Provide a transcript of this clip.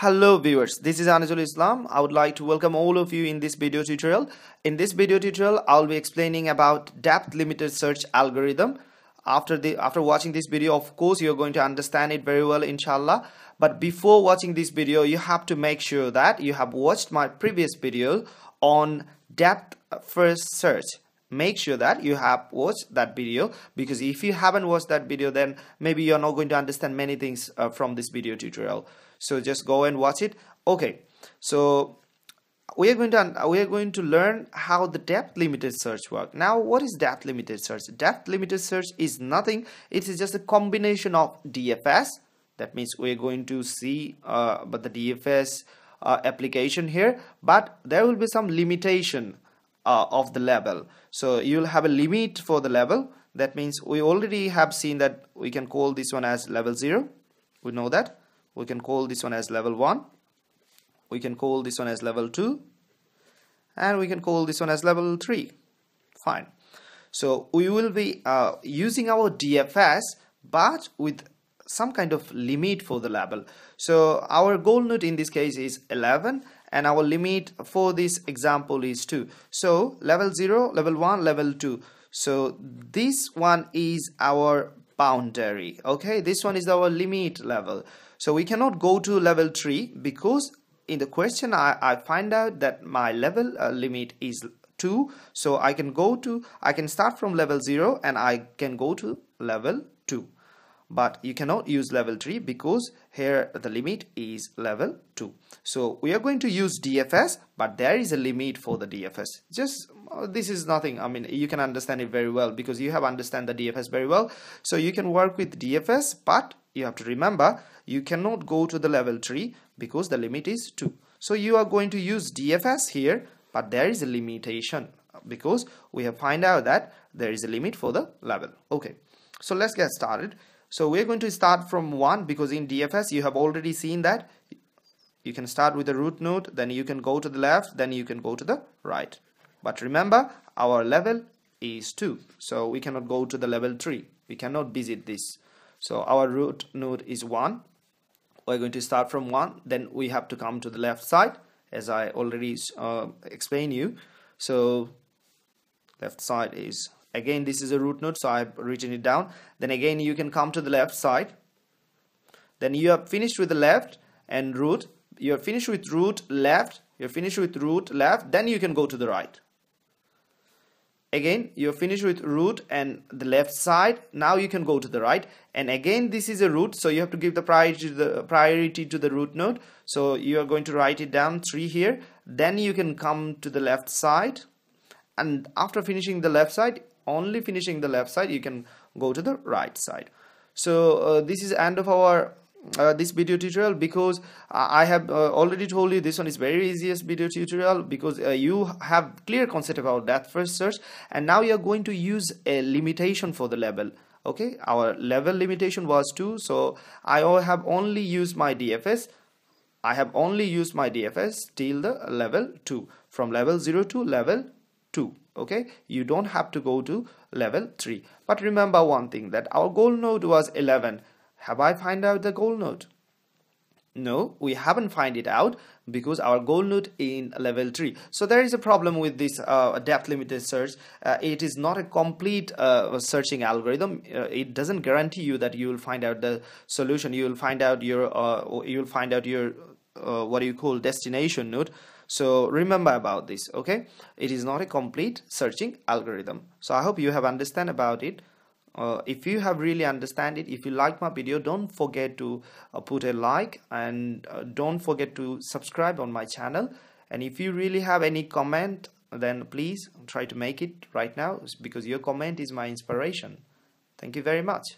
Hello viewers, this is Anisul Islam. I would like to welcome all of you in this video tutorial. In this video tutorial, I'll be explaining about depth limited search algorithm. After the after watching this video, of course, you're going to understand it very well, inshallah. But before watching this video, you have to make sure that you have watched my previous video on depth first search make sure that you have watched that video because if you haven't watched that video then maybe you're not going to understand many things uh, from this video tutorial. So just go and watch it. Okay so we are going to we are going to learn how the depth limited search work. Now what is depth limited search? Depth limited search is nothing. It is just a combination of dfs that means we're going to see uh, but the dfs uh, application here. But there will be some limitation uh, of the level so you'll have a limit for the level that means we already have seen that we can call this one as level 0 we know that. We can call this one as level 1 we can call this one as level 2 and we can call this one as level 3 fine. So we will be uh, using our DFS but with some kind of limit for the level so our goal node in this case is 11 and our limit for this example is 2 so level 0 level 1 level 2 so this one is our boundary okay? This one is our limit level. So we cannot go to level 3 because in the question I, I find out that my level uh, limit is 2 so I can go to I can start from level 0 and I can go to level 2 but you cannot use level 3 because here the limit is level 2 so we are going to use DFS but there is a limit for the DFS just uh, this is nothing. I mean you can understand it very well because you have understand the DFS very well. So you can work with DFS but you have to remember you cannot go to the level 3 because the limit is 2 so you are going to use DFS here but there is a limitation because we have find out that there is a limit for the level. Okay. So let's get started so we're going to start from 1 because in DFS you have already seen that. You can start with the root node then you can go to the left then you can go to the right. But remember our level is 2 so we cannot go to the level 3 we cannot visit this. So our root node is 1 we're going to start from 1 then we have to come to the left side as I already uh, explained you. So left side is again this is a root node so I've written it down. Then again you can come to the left side. Then you are finished with the left and root. You're finished with root left. You're finished with root left. Then you can go to the right. Again you're finished with root and the left side. Now you can go to the right. And again this is a root so you have to give the priority to the priority to the root node. So you are going to write it down 3 here. Then you can come to the left side. And after finishing the left side only finishing the left side you can go to the right side. So uh, this is end of our uh, this video tutorial because I have uh, already told you this one is very easiest video tutorial because uh, you have clear concept about depth first search and now you are going to use a limitation for the level. Okay? Our level limitation was 2 so I have only used my DFS I have only used my DFS till the level 2 from level 0 to level 2 okay you don't have to go to level 3 but remember one thing that our goal node was 11 have I find out the goal node? No, we haven't find it out because our goal node in level 3. So there is a problem with this uh, depth limited search. Uh, it is not a complete uh, searching algorithm. Uh, it doesn't guarantee you that you will find out the solution. You will find out your uh, you will find out your uh, what do you call destination node. So remember about this, okay? It is not a complete searching algorithm. So I hope you have understand about it uh, if you have really understand it if you like my video don't forget to uh, put a like and uh, don't forget to subscribe on my channel and if you really have any comment then please try to make it right now because your comment is my inspiration thank you very much